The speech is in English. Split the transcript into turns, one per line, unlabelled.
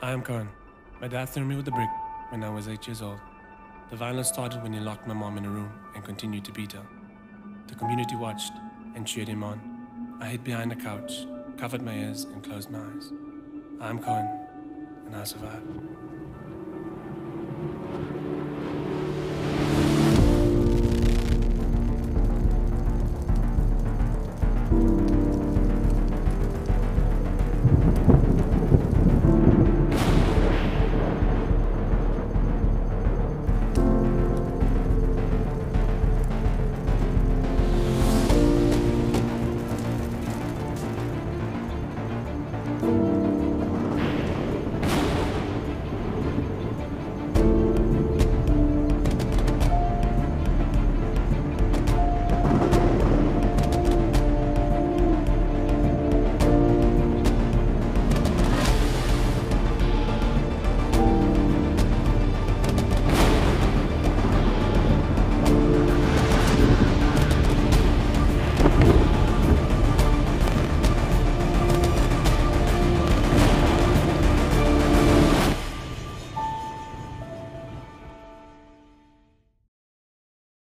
I am Cohen. My dad threw me with a brick when I was eight years old. The violence started when he locked my mom in a room and continued to beat her. The community watched and cheered him on. I hid behind a couch, covered my ears, and closed my eyes. I am Cohen, and I survived.